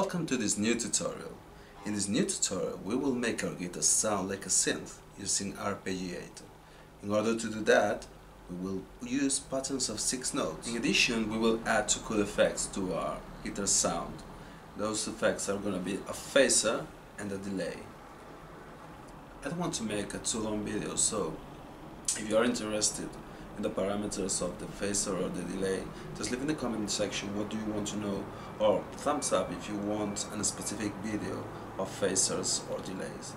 Welcome to this new tutorial. In this new tutorial we will make our guitar sound like a synth using Arpeggiator. In order to do that we will use patterns of 6 notes. In addition we will add two cool effects to our guitar sound. Those effects are going to be a phaser and a delay. I don't want to make a too long video so if you are interested in the parameters of the phaser or the delay, just leave in the comment section what do you want to know or thumbs up if you want a specific video of phasers or delays.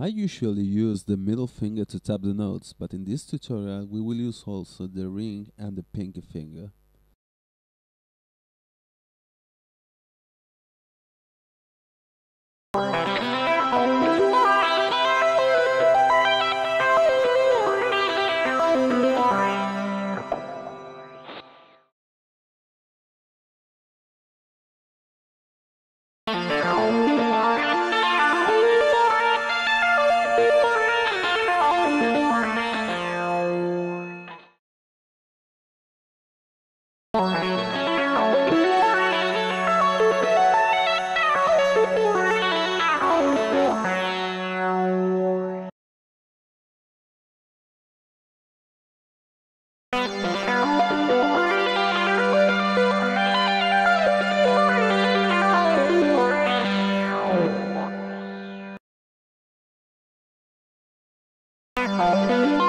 I usually use the middle finger to tap the notes, but in this tutorial we will use also the ring and the pinky finger. Thank you.